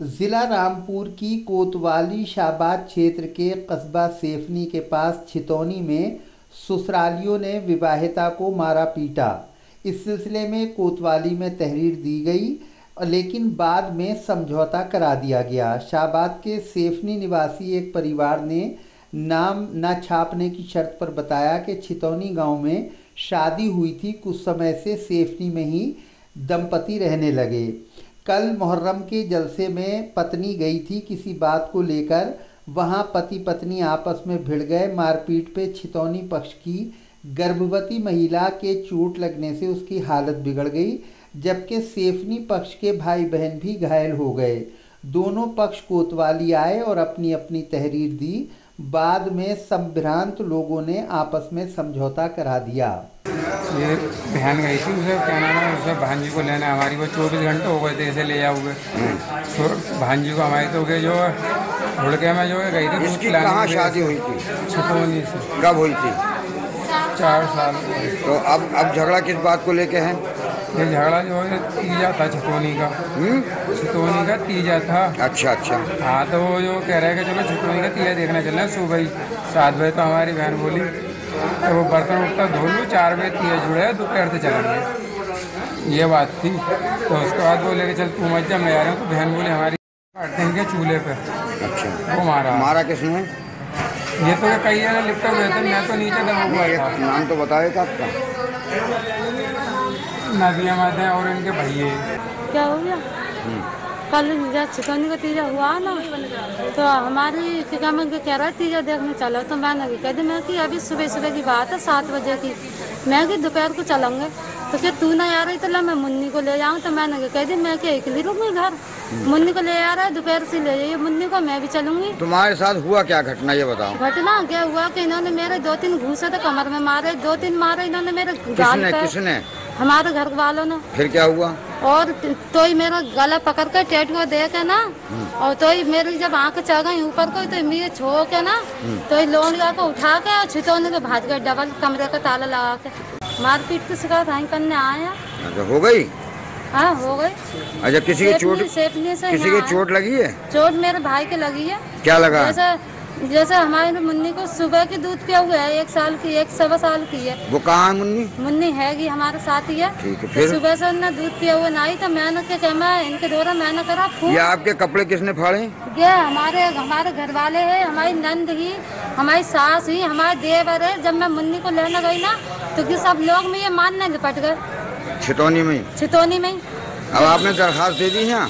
जिला रामपुर की कोतवाली शाबाद क्षेत्र के कस्बा सेफनी के पास छितौनी में ससुरालियों ने विवाहिता को मारा पीटा। इस सिलसिले में कोतवाली में तहरीर दी गई, लेकिन बाद में समझौता करा दिया गया। शाबाद के सेफनी निवासी एक परिवार ने नाम न छापने की शर्त पर बताया कि छितौनी गाँव में शादी हुई थी। कुछ समय से सेफनी में ही दंपति रहने लगे। कल मुहर्रम के जलसे में पत्नी गई थी किसी बात को लेकर। वहाँ पति पत्नी आपस में भिड़ गए। मारपीट पे छितौनी पक्ष की गर्भवती महिला के चोट लगने से उसकी हालत बिगड़ गई, जबकि सेफनी पक्ष के भाई बहन भी घायल हो गए। दोनों पक्ष कोतवाली आए और अपनी अपनी तहरीर दी। बाद में संभ्रांत लोगों ने आपस में समझौता करा दिया। ये बहन गई थी उसे क्या नाम है उसे भांजी को लेना हमारी वो चौबीस घंटे हो गए थे ऐसे ले जाओगे। तो भांजी को हमारी तो के जो हुड़के में जो है गई थी इसकी कहाँ शादी हुई थी? छिपौनी से। कब हुई थी? चार साल तो अब अब झगड़ा किस बात को लेके है? ये झगड़ा जो है तीजा था छितौनी का। हम्म? छितौनी का तीजा था। अच्छा अच्छा। हाँ तो वो जो कह रहे हैं कि चलो छितौनी का तीजा देखने चल रहे हैं सुबह ही। सात बजे तो हमारी बहन बोली तो वो बर्तन उठता धो लूँ चार बजे तीजा जुड़े दोपहर से चलेंगे ये बात थी। तो उसके बाद बोले कि चल तू मत जा मैं आ रहा हूँ। तो बहन बोली हमारी काट देंगे चूल्हे पे? अच्छा। वो मारा। मारा किसने? ये तो कई जगह लिपटा हुए थे मैं तो नीचे दबा हुआ था। नाम तो बताएगा आपका। नदिया मत हैं और इनके भैये। क्या हो गया? कल जब चिकनी का तीजा हुआ ना तो हमारी क्या मैं कह रहा है तीजा देखने चलो। तो मैंने कह दी मैं कि अभी सुबह सुबह की बात है सात बजे की। मैं कि दोपहर को चलेंगे। तो क्या तू नहीं आ रही तो ला मैं मुन्नी को ले जाऊँ? तो मैंने कह दी मैं क्या अकेली रहूँगी घर? मुन्नी को ले आ रहा है दोपहर से ले जाइए मुन्नी को मैं भी चलूँगी। तुम्हारे साथ हुआ क्या घटना ये बताओ? घटना क्या हुआ कि इन्होंने मेरे दो तीन घूसे थे कमर में मारे दो तीन मारे इन्होंने मेरे गाल किसने? हमारे घर वालों ने। फिर क्या हुआ? और तो ही मेरा गला पकड़ कर टेट को दे के ना और तो ही मेरी जब आँख चढ़ गई ऊपर को तो मेरे छो के ना तो ही लोन लगा के उठा के और छितौने के भाज गए डबल कमरे का ताला लगा के। मारपीट की शिकायत वहीं करने आया। अच्छा हो गई? हाँ हो गई। अच्छा किसी की चोट से किसी के चोट लगी है? चोट मेरे भाई के लगी है। क्या लगा? जैसे जैसे हमारे मुन्नी को सुबह की दूध पिया हुआ है एक साल की एक सवा साल की है। वो कहाँ है मुन्नी? मुन्नी हैगी हमारे साथ ही है। ठीक है तो सुबह से ना दूध पिया हुआ नहीं तो मैंने क्या कहा मैं इनके द्वारा मैंने करा फूक ये आपके कपड़े किसने फाड़े? ये हमारे हमारे घर वाले है हमारी नंद ही हमारी सास ही हमारे देवर है। जब मैं मुन्नी को लेने गई ना तो कि सब लोग में ये मानने लिपट गए। छितौनी में? छितौनी में अब आपने दरखास्त दे दी है?